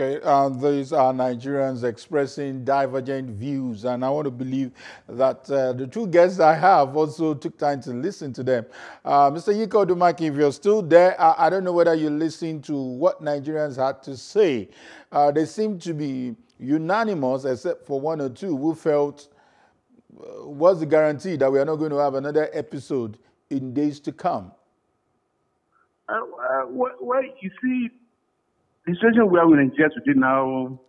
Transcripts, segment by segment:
Okay, uh, these are Nigerians expressing divergent views, and I want to believe that uh, the two guests I have also took time to listen to them. Uh, Mr. Yinka Odumakin, if you're still there, I, I, don't know whether you listened to what Nigerians had to say. Uh, they seem to be unanimous, except for one or two who felt uh, what's the guarantee that we are not going to have another episode in days to come? Uh, well, you see, the situation we are in Nigeria today now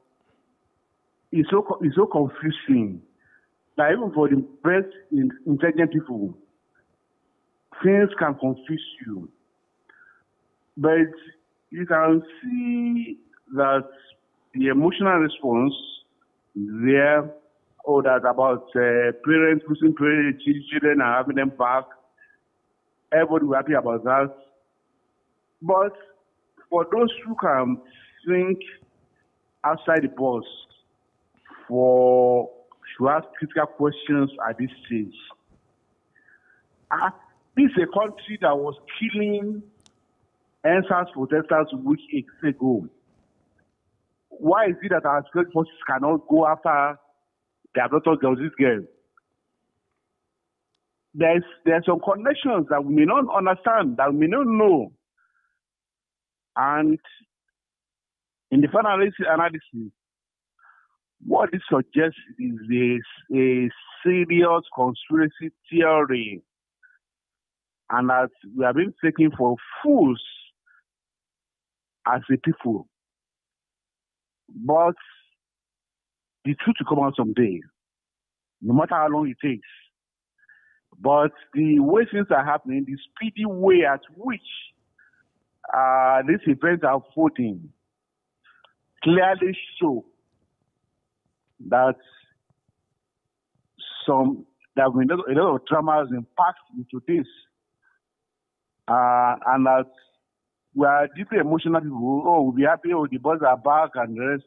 is so is so confusing that even for the best intelligent people, things can confuse you. But you can see that the emotional response there, or that about uh, parents losing parents, children and having them back. Everybody will happy about that. But for those who can think outside the box for to ask critical questions at this stage. Uh, this is a country that was killing EndSARS protesters weeks ago. Why is it that our security forces cannot go after the abducted girls, this girl? There's, there's some connections that we may not understand, that we may not know. And in the final analysis, what this suggests is a, a serious conspiracy theory, and that we have been taken for fools as a people. But the truth will come out someday, no matter how long it takes. But the way things are happening, the speedy way at which uh, these events unfolding, clearly show that some there have been a lot of dramas and packed into this, uh, and that we are deeply emotional people. Oh, we'll be happy. Oh, the boys are back and the rest.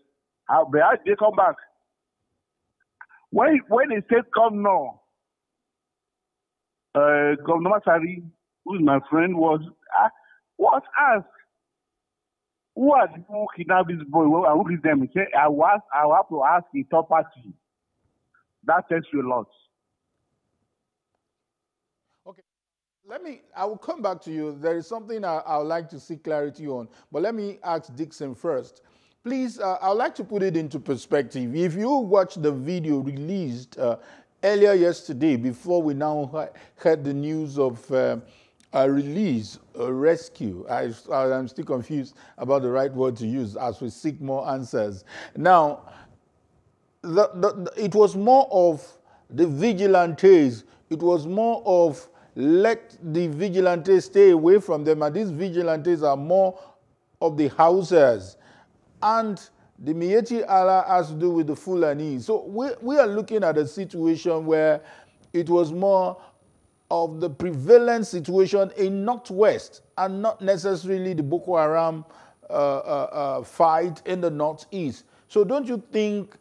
How, they come back? When when they say come now, uh, Governor Masari, who's my friend, was uh, was asked who are the people who kidnap this boy? I look at them and say, I was, I will have to ask a third party. That tells you a lot. Okay. Let me, I will come back to you. There is something I, I would like to see clarity on, but let me ask Dixon first. Please, uh, I would like to put it into perspective. If you watch the video released uh, earlier yesterday, before we now heard the news of uh, a release, a rescue. I, I'm still confused about the right word to use as we seek more answers. Now, the, the, it was more of the vigilantes. It was more of let the vigilantes stay away from them. And these vigilantes are more of the Hausas. And the Miyetti Allah has to do with the Fulani. So we, we are looking at a situation where it was more of the prevalent situation in Northwest and not necessarily the Boko Haram uh, uh, uh, fight in the Northeast. So don't you think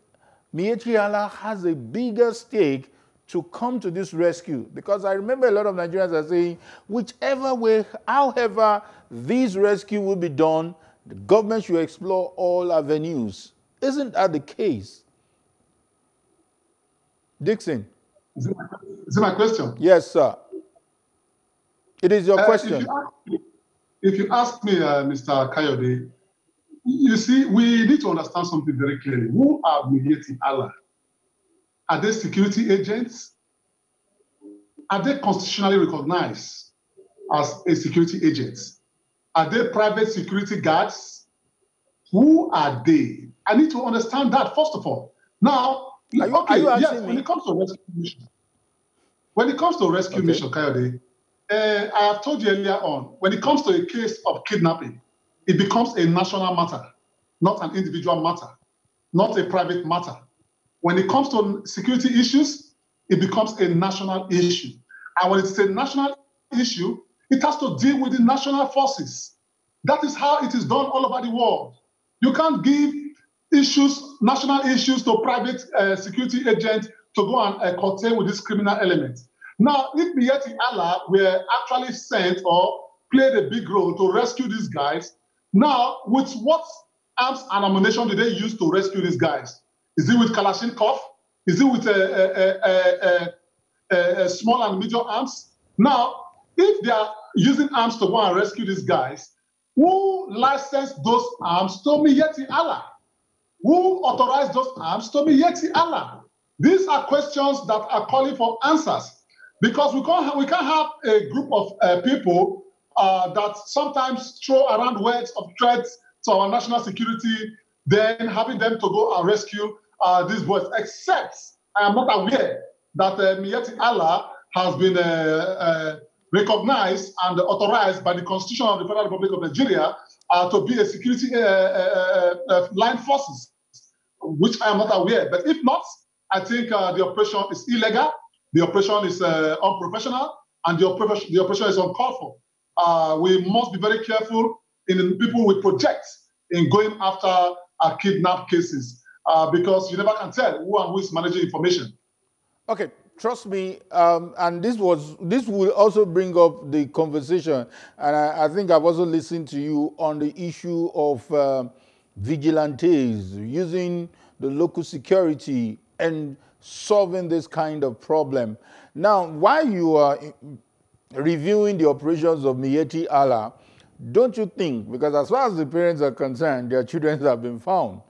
Miyetti has a bigger stake to come to this rescue? Because I remember a lot of Nigerians are saying, whichever way, however this rescue will be done, the government should explore all avenues. Isn't that the case? Dixon. Is it, my, is it my question? Yes, sir. It is your uh, question. If you, ask, if you ask me, uh, Mr. Kayode, you see, we need to understand something very clearly. Who are Miyetti Allah? Are they security agents? Are they constitutionally recognized as a security agent? Are they private security guards? Who are they? I need to understand that first of all. Now, are you, okay, are yes, me? when it comes to rescue mission, when it comes to rescue okay. mission, Kayode, uh, I have told you earlier on, when it comes to a case of kidnapping, it becomes a national matter, not an individual matter, not a private matter. When it comes to security issues, it becomes a national issue. And when it's a national issue, it has to deal with the national forces. That is how it is done all over the world. You can't give issues, national issues, to private uh, security agents to go and uh, curtail with this criminal element. Now, if Miyetti Allah were actually sent or played a big role to rescue these guys, now with what arms and ammunition did they use to rescue these guys? Is it with Kalashnikov? Is it with a, a, a, a small and medium arms? Now, if they are using arms to go and rescue these guys, who licensed those arms to Miyetti Allah? Who authorized those arms to Miyetti Allah? These are questions that are calling for answers because we can't we can't have a group of uh, people uh, that sometimes throw around words of threats to our national security, then having them to go and rescue uh, these boys. Except I am not aware that uh, Miyetti Allah has been uh, uh, recognized and authorized by the Constitution of the Federal Republic of Nigeria uh, to be a security line forces, which I am not aware. But if not, I think the operation is illegal, the operation is unprofessional, and the operation, the operation is uncalled for. Uh, we must be very careful in the people we project in going after uh, kidnap cases uh, because you never can tell who and who is managing information. Okay, trust me, um, and this was this will also bring up the conversation, and I, I think I've also listened to you on the issue of uh, vigilantes using the local security and solving this kind of problem. Now, while you are reviewing the operations of Miyetti Allah, don't you think, because as far as the parents are concerned, their children have been found,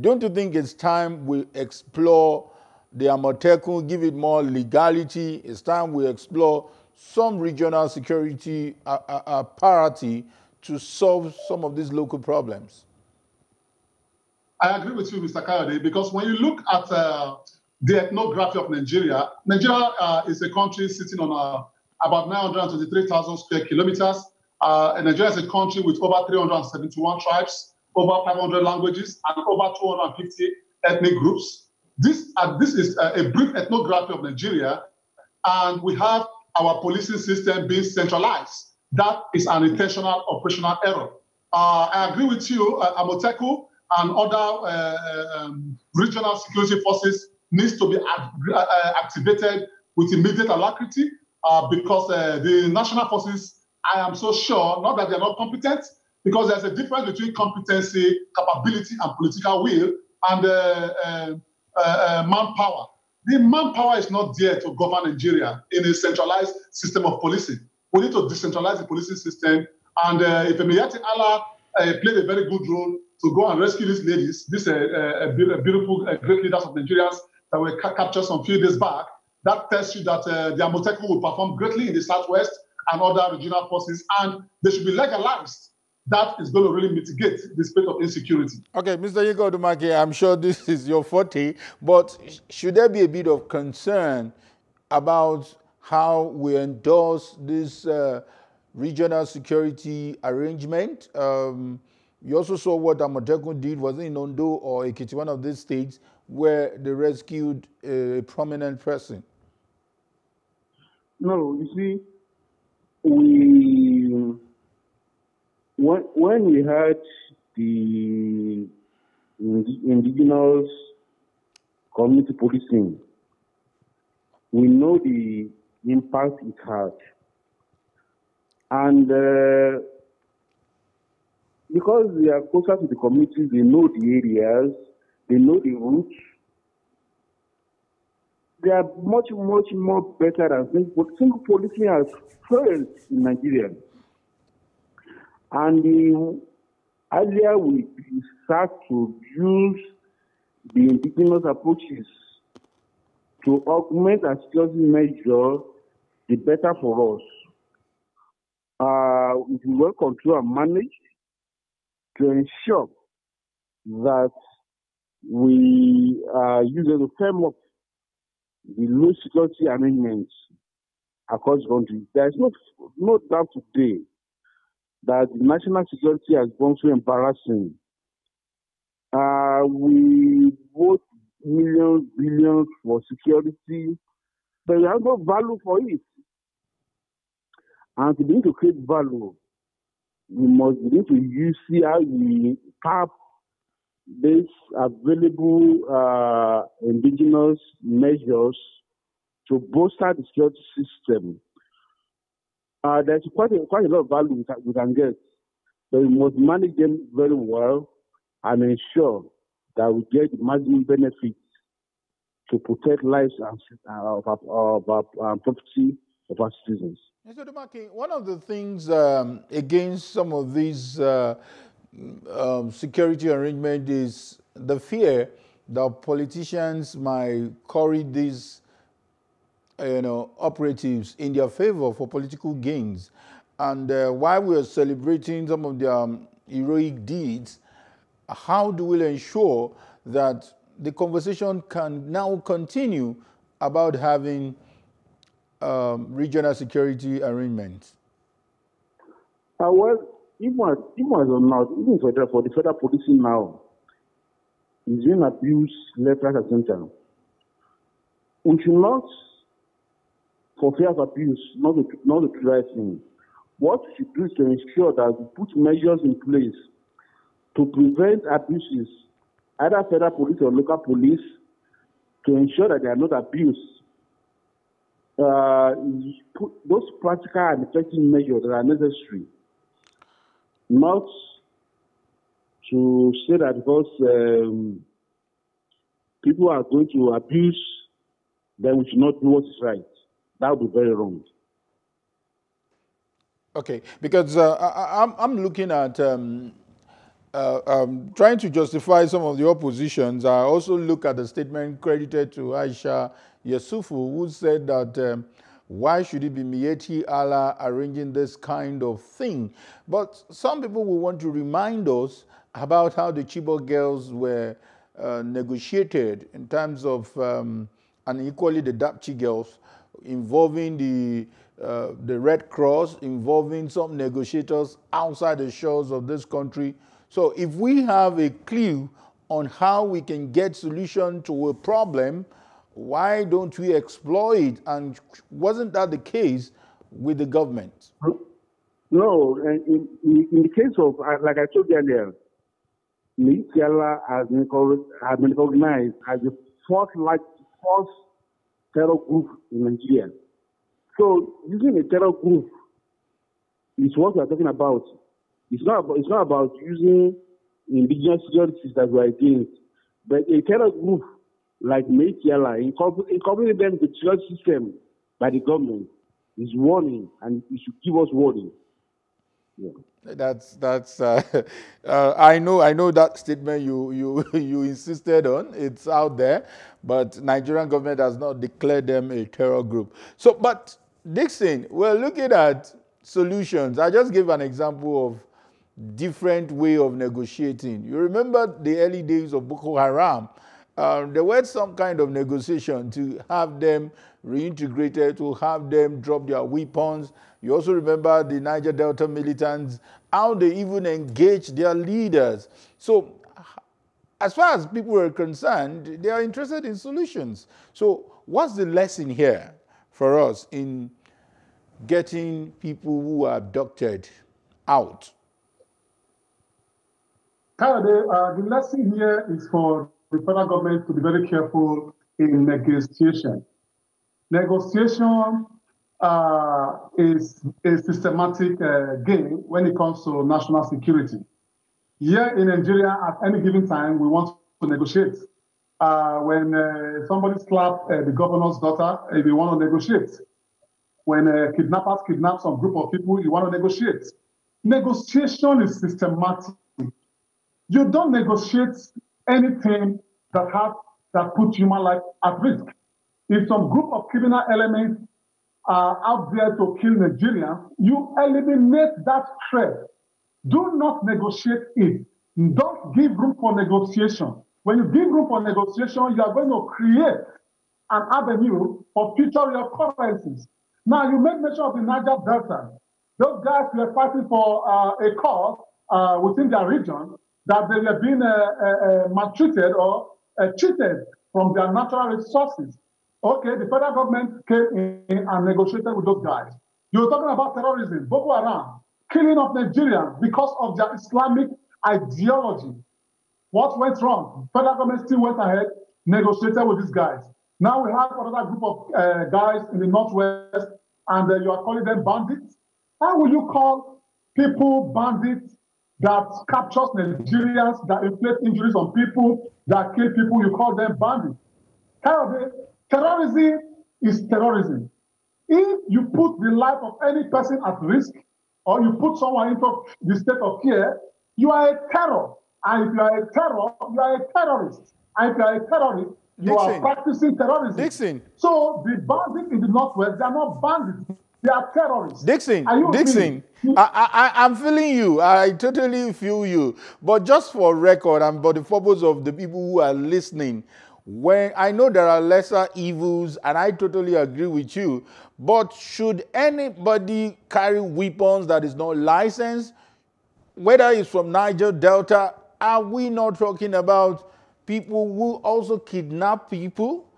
don't you think it's time we explore the Amotekun, give it more legality? It's time we explore some regional security uh, uh, uh, parity to solve some of these local problems. I agree with you, Mr. Kayode, because when you look at uh, the ethnography of Nigeria, Nigeria uh, is a country sitting on a about 923,000 square kilometers. Uh, Nigeria is a country with over 371 tribes, over 500 languages, and over 250 ethnic groups. This, uh, this is a, a brief ethnography of Nigeria, and we have our policing system being centralized. That is an intentional operational error. Uh, I agree with you, uh, Amotekun and other uh, um, regional security forces needs to be uh, activated with immediate alacrity uh, because uh, the national forces, I am so sure, not that they're not competent, because there's a difference between competency, capability, and political will, and uh, uh, uh, uh manpower. The manpower is not there to govern Nigeria in a centralized system of policing. We need to decentralize the policing system. And if Miyetti Allah played a very good role to go and rescue these ladies, these beautiful, great leaders of Nigerians that were captured some few days back, that tells you that uh, the Amotekun will perform greatly in the Southwest and other regional forces, and they should be legalized. That is going to really mitigate the state of insecurity. Okay, Mr. Yinka Odumakin, I'm sure this is your forte, but should there be a bit of concern about how we endorse this uh, regional security arrangement? Um, you also saw what Amotekun did, was in Ondo or Ekiti, one of these states, where they rescued a prominent person. No, you see, we when when we had the indigenous community policing, we know the impact it had, and uh, because they are closer to the communities, they know the areas, they know the routes, they are much, much more better than single, policing has failed in Nigeria. And the, earlier we start to use the indigenous approaches to augment and security measure, the better for us. Uh, if we well control and manage to ensure that we are using it to firm up the low security arrangements across the country. There is no, no doubt today that the national security has gone so embarrassing. Uh, we vote millions, billions for security, but we have no value for it. And to begin to create value, we must begin to use see how we tap these available uh, indigenous measures to bolster the security system. Uh, there's quite a, quite a lot of value we can, we can get, but we must manage them very well and ensure that we get the maximum benefits to protect lives and, uh, of, of, of um, property of our citizens. Mr. Dumaki, one of the things um, against some of these uh, um, security arrangements is the fear that politicians might carry these you know, operatives in their favor for political gains. And uh, while we're celebrating some of their um, heroic deeds, how do we ensure that the conversation can now continue about having um, regional security arrangements? Uh, well, even as, even as or not, even for the, for the federal policing now, is being abused left, right, and center. We should not, for fear of abuse, not the, not the right thing. What we should do is to ensure that we put measures in place to prevent abuses, either federal police or local police, to ensure that they are not abused. Uh, put those practical and effective measures that are necessary, not to say that because um, people are going to abuse, then we should not do what is right. That would be very wrong. Okay, because uh, I, am I'm, I'm looking at um, uh, um, trying to justify some of the oppositions. I also look at the statement credited to Aisha Yesufu, who said that um, why should it be Miyetti Allah arranging this kind of thing? But some people will want to remind us about how the Chibok girls were uh, negotiated in terms of, um, and equally the Dapchi girls, involving the uh, the Red Cross, involving some negotiators outside the shores of this country. So if we have a clue on how we can get solution to a problem, why don't we explore it? And wasn't that the case with the government? No, in, in, the case of, uh, like I told you earlier, Nikiala has been, has been recognized as the fourth fourth terror group in Nigeria. So using a terror group is what we are talking about. It's not about, it's not about using indigenous securities that we are against, but a terror group like Miyetti Allah, incorporating them the church system by the government is warning, and it should give us warning. Yeah. That's that's. Uh, uh, I know I know that statement you you you insisted on. It's out there, but Nigerian government has not declared them a terror group. So, but Dixon, we're looking at solutions. I just gave an example of different way of negotiating. You remember the early days of Boko Haram. Um, there was some kind of negotiation to have them reintegrated, to have them drop their weapons, you also remember the Niger Delta militants, how they even engaged their leaders. So as far as people are concerned, they are interested in solutions. So what's the lesson here for us in getting people who are abducted out? Uh, the lesson here is for the federal government to be very careful in negotiation. Negotiation uh, is a systematic uh, game when it comes to national security. Here in Nigeria, at any given time, we want to negotiate. Uh, when uh, somebody slaps uh, the governor's daughter, uh, we want to negotiate. When kidnappers kidnap some group of people, you want to negotiate. Negotiation is systematic. You don't negotiate anything that has that puts human life at risk. If some group of criminal elements are out there to kill Nigerians, you eliminate that threat. Do not negotiate it. Don't give room for negotiation. When you give room for negotiation, you are going to create an avenue for future reoccurrences. Now, you make mention of the Niger Delta. Those guys were fighting for uh, a cause uh, within their region that they were being uh, uh, uh maltreated or uh, cheated from their natural resources. Okay, the federal government came in and negotiated with those guys. You're talking about terrorism, Boko Haram, killing of Nigerians because of their Islamic ideology. What went wrong? Federal government still went ahead, negotiated with these guys. Now we have another group of uh, guys in the northwest, and uh, you are calling them bandits. How will you call people bandits that captures Nigerians, that inflict injuries on people, that kill people, you call them bandits. Terrorism is terrorism. If you put the life of any person at risk, or you put someone into the state of fear, you are a terror. And if you are a terror, you are a terrorist. And if you are a terrorist, you Dixon. are practicing terrorism. Dixon. So the bandits in the Northwest, they are not bandits. They are terrorists. Dixon, Dixon, I, I, I'm feeling you. I totally feel you. But just for record and for the purpose of the people who are listening, when I know there are lesser evils, and I totally agree with you, but should anybody carry weapons that is not licensed, whether it's from Niger Delta, are we not talking about people who also kidnap people?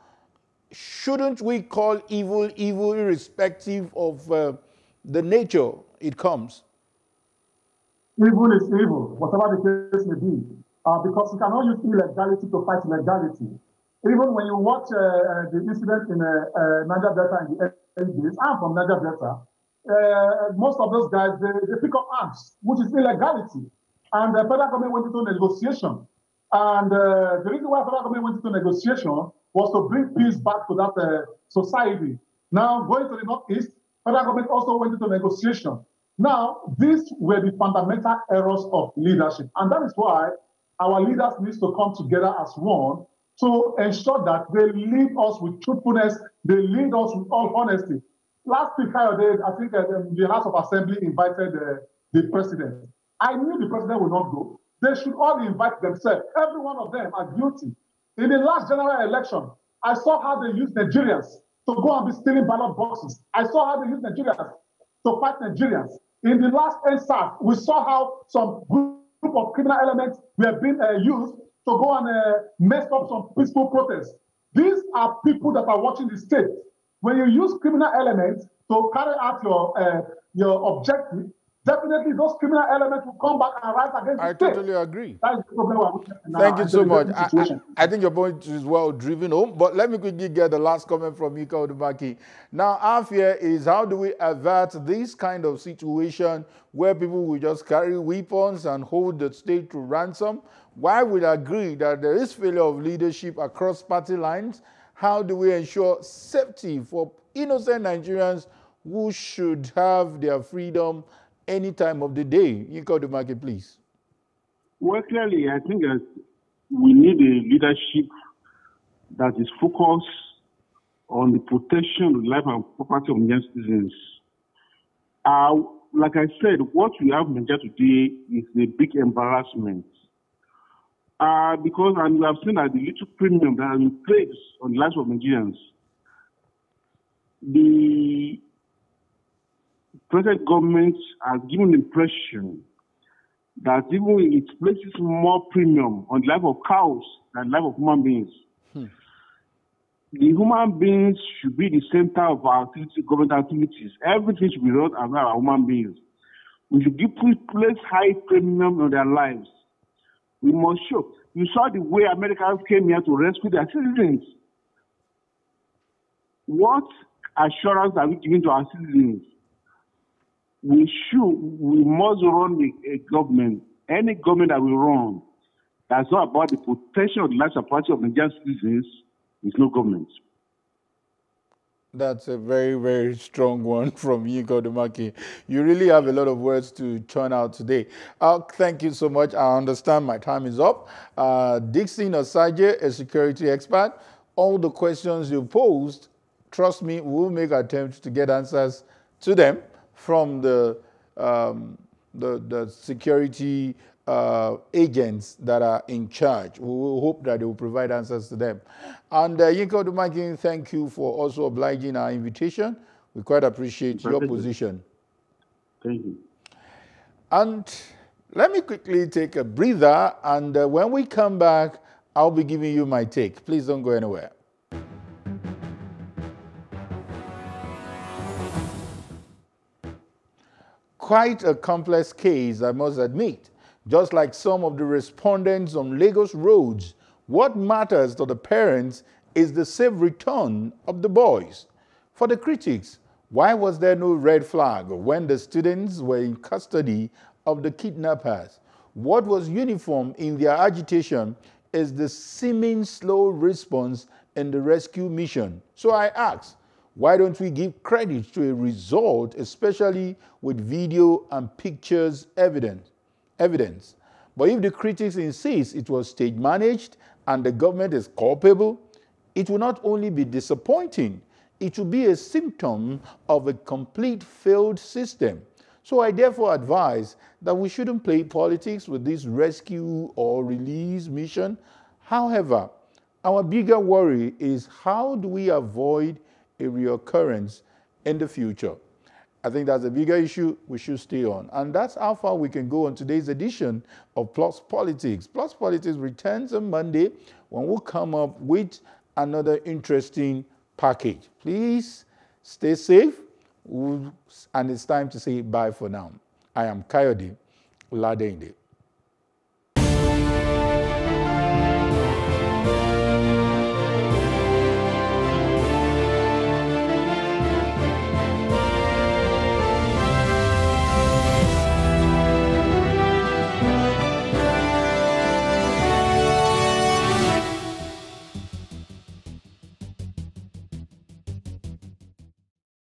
Shouldn't we call evil evil irrespective of uh, the nature it comes? Evil is evil, whatever the case may be, uh, because you cannot use illegality to fight legality. Even when you watch uh, uh the incident in uh, uh, Niger Delta in the early days, I'm from Niger Delta, most of those guys, they, they pick up arms, which is illegality. And the federal government went into negotiation. And the reason why the federal government went into negotiation was to bring peace back to that uh, society. Now, going to the Northeast, federal government also went into negotiation. Now, these were the fundamental errors of leadership. And that is why our leaders need to come together as one to ensure that they lead us with truthfulness, they lead us with all honesty. Last week, I think uh, the House of Assembly invited uh, the president. I knew the president would not go. They should all invite themselves. Every one of them are guilty. In the last general election, I saw how they used Nigerians to go and be stealing ballot boxes. I saw how they used Nigerians to fight Nigerians. In the last EndSARS, we saw how some group of criminal elements were being uh, used to go and uh, mess up some peaceful protests. These are people that are watching the state. When you use criminal elements to carry out your uh, your objective, definitely those criminal elements will come back and rise against I totally agree. That is the problem Thank you so much. I, I, think your point is well driven home, but let me quickly get the last comment from Yinka Odumakin. Now, our fear is how do we avert this kind of situation where people will just carry weapons and hold the state to ransom? Why would I agree that there is failure of leadership across party lines? How do we ensure safety for innocent Nigerians who should have their freedom any time of the day. You go to market, please. Well, clearly, I think that we need a leadership that is focused on the protection of life and property of Nigerian citizens. Uh, like I said, what we have in Nigeria today is a big embarrassment. Uh, because, and we have seen that the little premium that has been placed on the lives of Nigerians, the present government has given the impression that even it places more premium on the life of cows than the life of human beings. Hmm. The human beings should be the center of our activity, government activities. Everything should be run around our human beings. We should give place high premium on their lives. We must show. You saw the way Americans came here to rescue their citizens. What assurance are we giving to our citizens we should, we must run a, a government, any government that we run, that's not about the protection of the lives and property of Nigerian citizens, is no government. That's a very, very strong one from you, Godumaki. You really have a lot of words to churn out today. Uh, thank you so much. I understand my time is up. Uh, Dixon Osagie, a security expert, all the questions you posed, trust me, we'll make attempts to get answers to them from the, um, the, the, security uh, agents that are in charge. We will hope that they will provide answers to them. And uh, Yinka Odumakin, thank you for also obliging our invitation. We quite appreciate your position. Thank you. And let me quickly take a breather, and uh, when we come back, I'll be giving you my take. Please don't go anywhere. Quite a complex case, I must admit. Just like some of the respondents on Lagos roads, what matters to the parents is the safe return of the boys. For the critics, why was there no red flag when the students were in custody of the kidnappers? What was uniform in their agitation is the seeming slow response in the rescue mission. So I ask, why don't we give credit to a result, especially with video and pictures evidence? evidence? But if the critics insist it was stage managed and the government is culpable, it will not only be disappointing, it will be a symptom of a complete failed system. So I therefore advise that we shouldn't play politics with this rescue or release mission. However, our bigger worry is how do we avoid a reoccurrence in the future? I think that's a bigger issue we should stay on. And that's how far we can go on today's edition of Plus Politics. Plus Politics returns on Monday when we'll come up with another interesting package. Please stay safe. And it's time to say bye for now. I am Kayode Ladende.